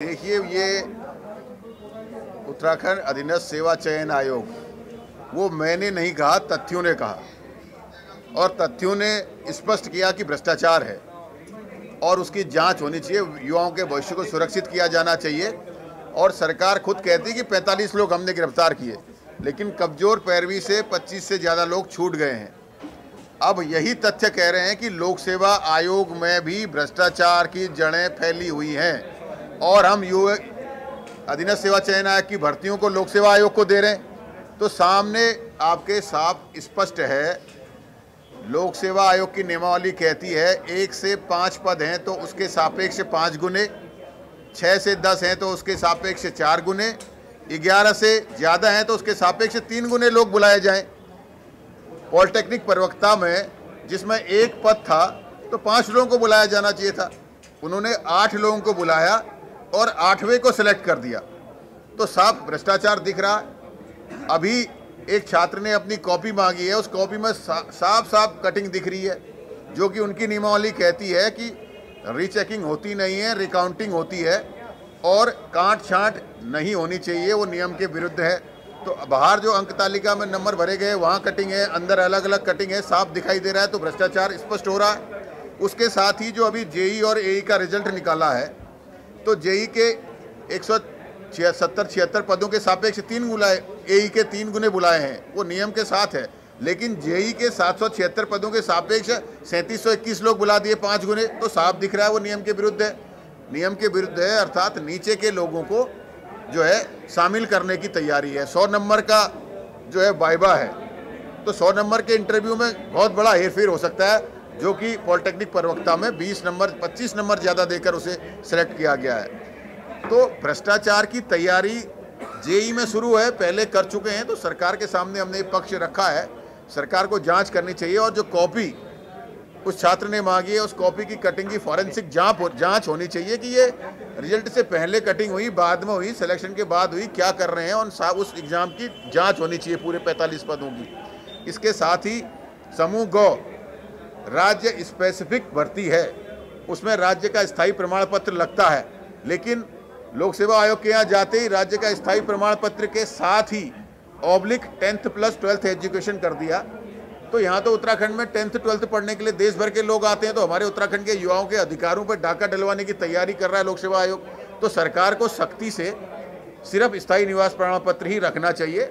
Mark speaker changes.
Speaker 1: देखिए, ये उत्तराखंड अधीनस्थ सेवा चयन आयोग, वो मैंने नहीं कहा, तथ्यों ने कहा। और तथ्यों ने स्पष्ट किया कि भ्रष्टाचार है और उसकी जाँच होनी चाहिए, युवाओं के भविष्य को सुरक्षित किया जाना चाहिए। और सरकार खुद कहती कि 45 लोग हमने गिरफ़्तार किए, लेकिन कमज़ोर पैरवी से 25 से ज़्यादा लोग छूट गए हैं। अब यही तथ्य कह रहे हैं कि लोक सेवा आयोग में भी भ्रष्टाचार की जड़ें फैली हुई हैं। और हम यू अधीनस्थ सेवा चयन आयोग की भर्तियों को लोक सेवा आयोग को दे रहे हैं। तो सामने आपके साफ़ स्पष्ट है, लोक सेवा आयोग की नियमावली कहती है, एक से पाँच पद हैं तो उसके सापेक्ष पाँच गुने छः से दस हैं तो उसके सापेक्ष चार गुने, ग्यारह से ज़्यादा हैं तो उसके सापेक्ष तीन गुने लोग बुलाए जाएँ। पॉलिटेक्निक प्रवक्ता में, जिसमें एक पद था तो पाँच लोगों को बुलाया जाना चाहिए था। उन्होंने आठ लोगों को बुलाया और आठवें को सिलेक्ट कर दिया। तो साफ़ भ्रष्टाचार दिख रहा है। अभी एक छात्र ने अपनी कॉपी मांगी है, उस कॉपी में साफ़ साफ़ कटिंग दिख रही है, जो कि उनकी नियमावली कहती है कि रीचेकिंग होती नहीं है रिकाउंटिंग होती है, और काट छांट नहीं होनी चाहिए, वो नियम के विरुद्ध है। तो बाहर जो अंक तालिका में नंबर भरे गए, वहाँ कटिंग है, अंदर अलग अलग कटिंग है, साफ़ दिखाई दे रहा है तो भ्रष्टाचार स्पष्ट हो रहा है। उसके साथ ही जो अभी जेई और एई का रिज़ल्ट निकाला है तो जेई के एक सौ सत्तर, छिहत्तर पदों के सापेक्ष तीन बुलाए, एई के तीन गुने बुलाए हैं, वो नियम के साथ है। लेकिन जेई के सात सौ छिहत्तर पदों के सापेक्ष सैंतीस सौ इक्कीस लोग बुला दिए पाँच गुने तो साफ़ दिख रहा है वो नियम के विरुद्ध है। नियम के विरुद्ध है, अर्थात नीचे के लोगों को जो है शामिल करने की तैयारी है। सौ नंबर का जो है वाइबा है तो सौ नंबर के इंटरव्यू में बहुत बड़ा हेरफेर हो सकता है। जो कि पॉलिटेक्निक प्रवक्ता में 20 नंबर 25 नंबर ज़्यादा देकर उसे सेलेक्ट किया गया है। तो भ्रष्टाचार की तैयारी जेई में शुरू है, पहले कर चुके हैं तो सरकार के सामने हमने पक्ष रखा है। सरकार को जाँच करनी चाहिए और जो कॉपी उस छात्र ने मांगी है, उस कॉपी की कटिंग की फॉरेंसिक जाँच होनी चाहिए कि ये रिज़ल्ट से पहले कटिंग हुई, बाद में हुई सिलेक्शन के बाद हुई, क्या कर रहे हैं और उस एग्ज़ाम की जाँच होनी चाहिए, पूरे 45 पदों की। इसके साथ ही समूह गौ राज्य स्पेसिफिक भर्ती है। उसमें राज्य का स्थायी प्रमाण पत्र लगता है। लेकिन लोक सेवा आयोग के यहाँ जाते ही राज्य का स्थायी प्रमाण पत्र के साथ ही oblique tenth plus twelfth education कर दिया। तो यहाँ तो उत्तराखंड में टेंथ ट्वेल्थ पढ़ने के लिए देश भर के लोग आते हैं तो हमारे उत्तराखंड के युवाओं के अधिकारों पर डाका डलवाने की तैयारी कर रहा है लोक सेवा आयोग। तो सरकार को सख्ती से सिर्फ़ स्थायी निवास प्रमाण पत्र ही रखना चाहिए।